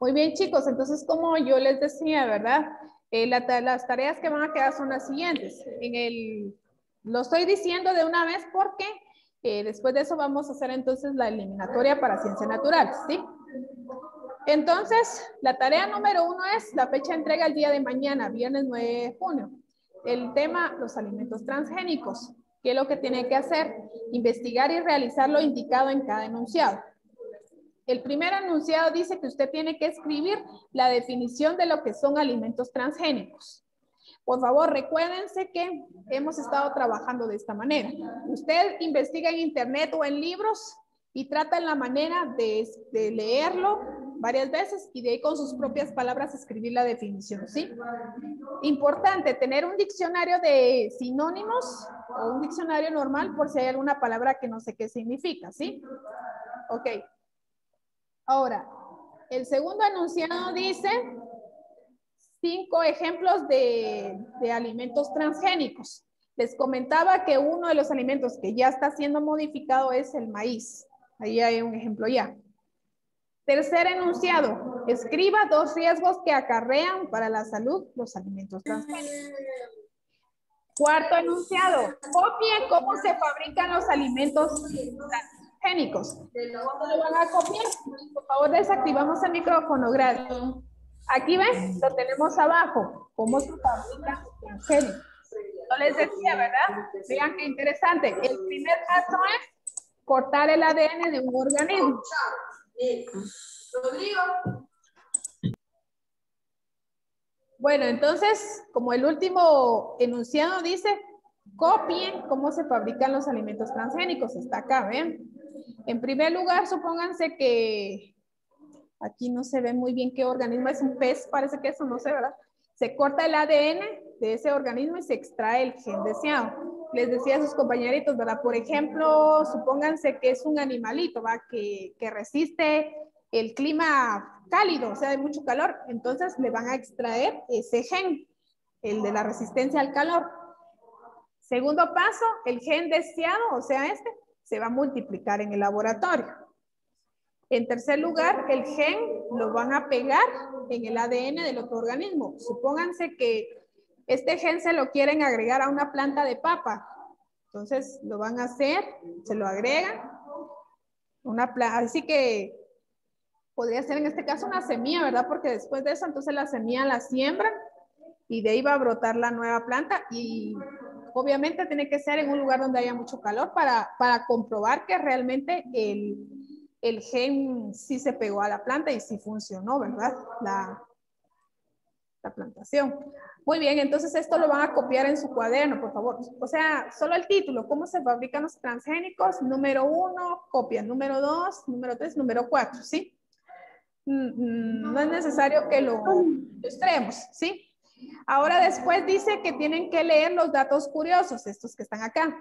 Muy bien, chicos. Entonces, como yo les decía, ¿verdad? Eh, las tareas que van a quedar son las siguientes. En el, lo estoy diciendo de una vez porque eh, después de eso vamos a hacer entonces la eliminatoria para ciencias naturales, ¿sí? Entonces, la tarea número uno es la fecha de entrega el día de mañana, viernes 9 de junio. El tema, los alimentos transgénicos. ¿Qué es lo que tiene que hacer? Investigar y realizar lo indicado en cada enunciado. El primer enunciado dice que usted tiene que escribir la definición de lo que son alimentos transgénicos. Por favor, recuérdense que hemos estado trabajando de esta manera. Usted investiga en internet o en libros y trata la manera de, de leerlo varias veces y de ahí con sus propias palabras escribir la definición, ¿sí? Importante, tener un diccionario de sinónimos o un diccionario normal por si hay alguna palabra que no sé qué significa, ¿sí? Ok. Ahora, el segundo enunciado dice cinco ejemplos de, de alimentos transgénicos. Les comentaba que uno de los alimentos que ya está siendo modificado es el maíz. Ahí hay un ejemplo ya. Tercer enunciado, escriba dos riesgos que acarrean para la salud los alimentos transgénicos. Cuarto enunciado, copie cómo se fabrican los alimentos transgénicos. ¿Cómo lo van a copiar? Por favor, desactivamos el micrófono, gracias. Aquí ven, lo tenemos abajo, cómo se fabrican los transgénicos. No les decía, ¿verdad? Vean qué interesante. El primer paso es cortar el ADN de un organismo. Bueno, entonces, como el último enunciado dice, copien cómo se fabrican los alimentos transgénicos. Está acá, ¿ven? En primer lugar, supónganse que aquí no se ve muy bien qué organismo es un pez, parece que eso no sé, ¿verdad? Se corta el ADN de ese organismo y se extrae el gen deseado. Les decía a sus compañeritos, ¿verdad? Por ejemplo, supónganse que es un animalito, ¿va? Que, que resiste el clima cálido, o sea, de mucho calor, entonces le van a extraer ese gen, el de la resistencia al calor. Segundo paso, el gen deseado, o sea, este, se va a multiplicar en el laboratorio. En tercer lugar, el gen lo van a pegar en el ADN del otro organismo. Supónganse que este gen se lo quieren agregar a una planta de papa. Entonces lo van a hacer, se lo agregan. Una así que podría ser en este caso una semilla, ¿verdad? Porque después de eso, entonces la semilla la siembran y de ahí va a brotar la nueva planta y obviamente tiene que ser en un lugar donde haya mucho calor para, para comprobar que realmente el, el gen sí se pegó a la planta y sí funcionó, ¿verdad? La, la plantación. Muy bien, entonces esto lo van a copiar en su cuaderno, por favor. O sea, solo el título, cómo se fabrican los transgénicos, número uno, copia, número dos, número tres, número cuatro, ¿sí? Mm, mm, no es necesario que lo ilustremos, ¿sí? Ahora después dice que tienen que leer los datos curiosos, estos que están acá.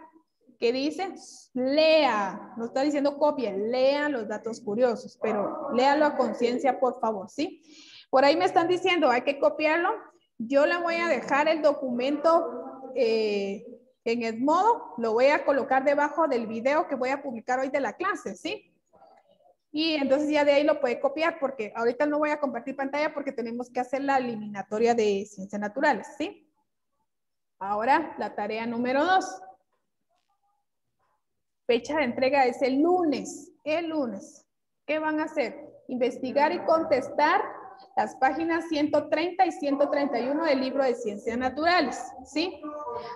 ¿Qué dice? Lea, no está diciendo copia, lea los datos curiosos, pero léalo a conciencia, por favor, ¿sí? Por ahí me están diciendo, hay que copiarlo. Yo le voy a dejar el documento eh, en el modo, lo voy a colocar debajo del video que voy a publicar hoy de la clase, ¿sí? Y entonces ya de ahí lo puede copiar porque ahorita no voy a compartir pantalla porque tenemos que hacer la eliminatoria de ciencias naturales, ¿sí? Ahora la tarea número dos. Fecha de entrega es el lunes, el lunes. ¿Qué van a hacer? Investigar y contestar las páginas 130 y 131 del libro de ciencias naturales, ¿sí?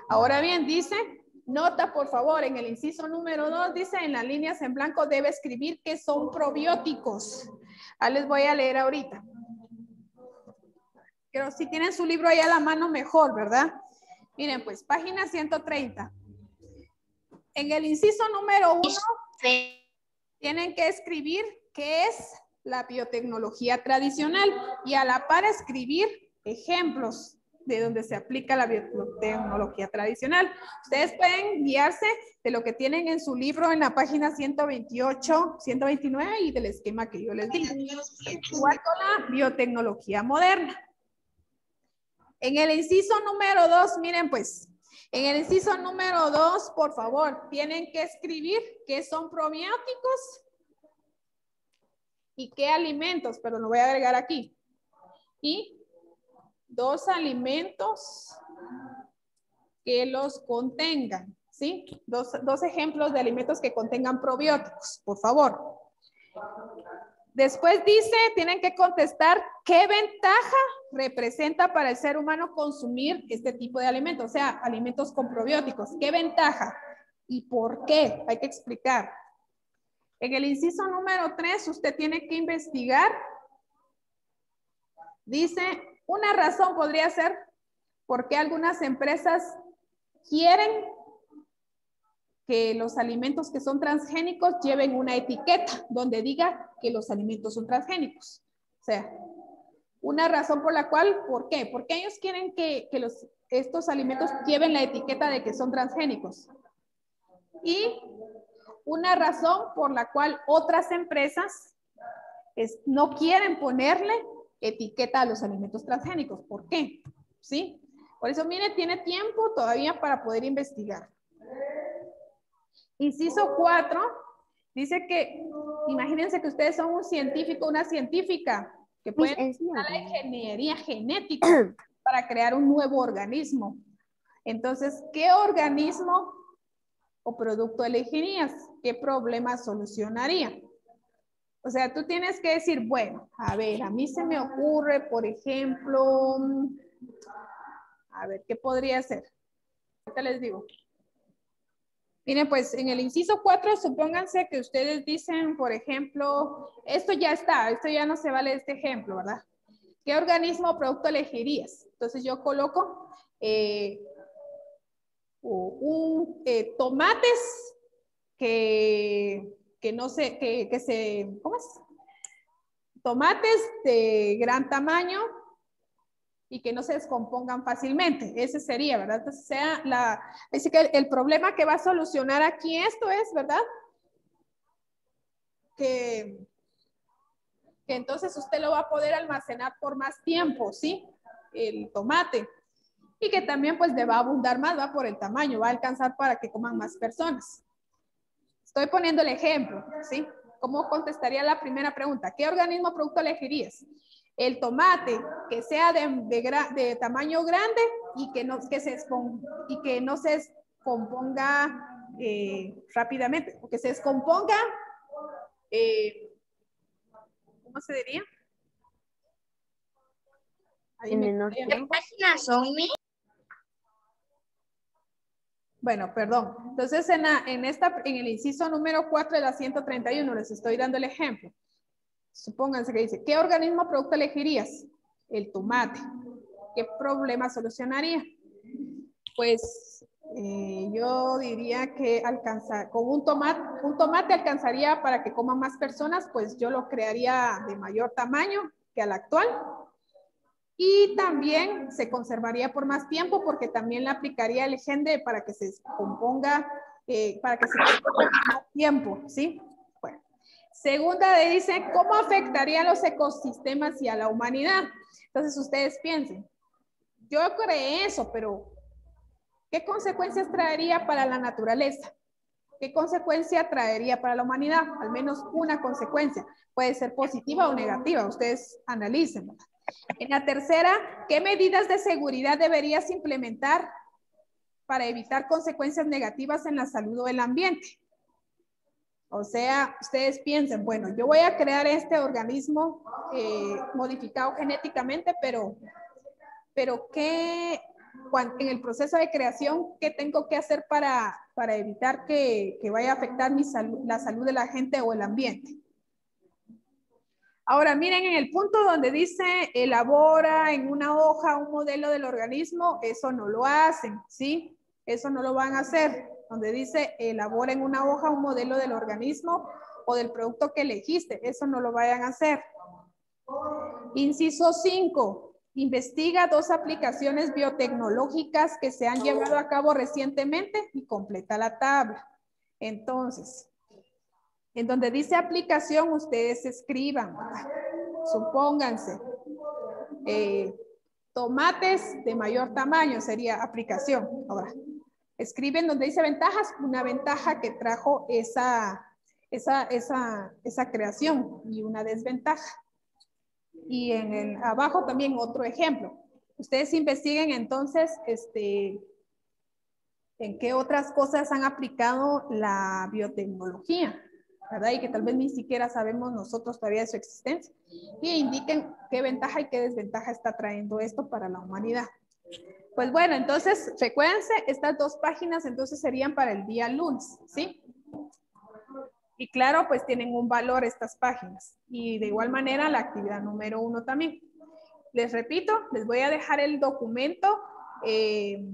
Ahora bien, dice Nota, por favor, en el inciso número 2 dice en las líneas en blanco debe escribir que son probióticos. Ah, les voy a leer ahorita. Pero si tienen su libro ahí a la mano, mejor, ¿verdad? Miren, pues, página 130. En el inciso número 1, tienen que escribir qué es la biotecnología tradicional y a la par escribir ejemplos de donde se aplica la biotecnología tradicional. Ustedes pueden guiarse de lo que tienen en su libro en la página 128, 129 y del esquema que yo les di. Igual con la biotecnología moderna. En el inciso número 2, miren pues, en el inciso número 2, por favor, tienen que escribir qué son probióticos ¿Y qué alimentos? Pero lo voy a agregar aquí. Y dos alimentos que los contengan, ¿sí? Dos, dos ejemplos de alimentos que contengan probióticos, por favor. Después dice, tienen que contestar qué ventaja representa para el ser humano consumir este tipo de alimentos, o sea, alimentos con probióticos. ¿Qué ventaja? ¿Y por qué? Hay que explicar. En el inciso número 3, usted tiene que investigar. Dice, una razón podría ser por qué algunas empresas quieren que los alimentos que son transgénicos lleven una etiqueta donde diga que los alimentos son transgénicos. O sea, una razón por la cual, ¿por qué? Porque ellos quieren que, los, estos alimentos lleven la etiqueta de que son transgénicos. Y una razón por la cual otras empresas no quieren ponerle etiqueta a los alimentos transgénicos. ¿Por qué? ¿Sí? Por eso, mire, tiene tiempo todavía para poder investigar. Inciso 4 dice que, imagínense que ustedes son un científico, una científica, que pueden usar la ingeniería genética para crear un nuevo organismo. Entonces, ¿qué organismo o producto elegirías? ¿Qué problema solucionaría? O sea, tú tienes que decir, bueno, a ver, a mí se me ocurre, por ejemplo, a ver, ¿qué podría ser? Ahorita les digo. Miren, pues en el inciso 4, supónganse que ustedes dicen, por ejemplo, esto ya está, esto ya no se vale este ejemplo, ¿verdad? ¿Qué organismo o producto elegirías? Entonces yo coloco eh, un eh, tomates que, que no sé, que, que se, ¿cómo es? Tomates de gran tamaño y que no se descompongan fácilmente. Ese sería, ¿verdad? Entonces, sea la, dice que el, problema que va a solucionar aquí esto es, ¿verdad? Que, que entonces usted lo va a poder almacenar por más tiempo, ¿sí? El tomate. Y que también pues le va a abundar más, va por el tamaño, va a alcanzar para que coman más personas. Estoy poniendo el ejemplo, ¿sí? ¿Cómo contestaría la primera pregunta? ¿Qué organismo producto elegirías? el tomate que sea de, de, tamaño grande y que no, que se, y que no se descomponga eh, rápidamente, o que se descomponga, eh, ¿cómo se diría? Ahí ¿Qué páginas son Bueno, perdón. Entonces, en, en, esta, en el inciso número 4 de la 131 les estoy dando el ejemplo. Supónganse que dice, ¿qué organismo producto elegirías? El tomate. ¿Qué problema solucionaría? Pues eh, yo diría que alcanza, con un tomate, un tomate alcanzaría para que coman más personas, pues yo lo crearía de mayor tamaño que al actual. Y también se conservaría por más tiempo porque también le aplicaría el gen de para que se componga, eh, para que se componga más tiempo, ¿sí? Segunda dice, ¿cómo afectaría a los ecosistemas y a la humanidad? Entonces ustedes piensen, yo creé eso, pero ¿qué consecuencias traería para la naturaleza? ¿Qué consecuencia traería para la humanidad? Al menos una consecuencia. Puede ser positiva o negativa, ustedes analicen. En la tercera, ¿qué medidas de seguridad deberías implementar para evitar consecuencias negativas en la salud o el ambiente? O sea, ustedes piensen, bueno, yo voy a crear este organismo eh, modificado genéticamente, pero, pero ¿qué, en el proceso de creación, qué tengo que hacer para, para evitar que, que vaya a afectar mi salud, la salud de la gente o el ambiente? Ahora, miren en el punto donde dice elabora en una hoja un modelo del organismo, eso no lo hacen, ¿sí? Eso no lo van a hacer donde dice elabora en una hoja un modelo del organismo o del producto que elegiste. Eso no lo vayan a hacer. Inciso 5. Investiga dos aplicaciones biotecnológicas que se han llevado a cabo recientemente y completa la tabla. Entonces, en donde dice aplicación, ustedes escriban, supónganse, eh, tomates de mayor tamaño sería aplicación. Ahora, escriben donde dice ventajas, una ventaja que trajo esa, esa, esa, esa creación y una desventaja. Y en el abajo también otro ejemplo. Ustedes investiguen entonces este, en qué otras cosas han aplicado la biotecnología, ¿verdad? Y que tal vez ni siquiera sabemos nosotros todavía de su existencia. Y indiquen qué ventaja y qué desventaja está trayendo esto para la humanidad. Pues bueno, entonces, recuérdense, estas dos páginas entonces serían para el día lunes, ¿sí? Y claro, pues tienen un valor estas páginas. Y de igual manera la actividad número uno también. Les repito, les voy a dejar el documento eh,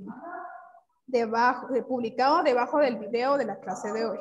debajo, publicado debajo del video de la clase de hoy.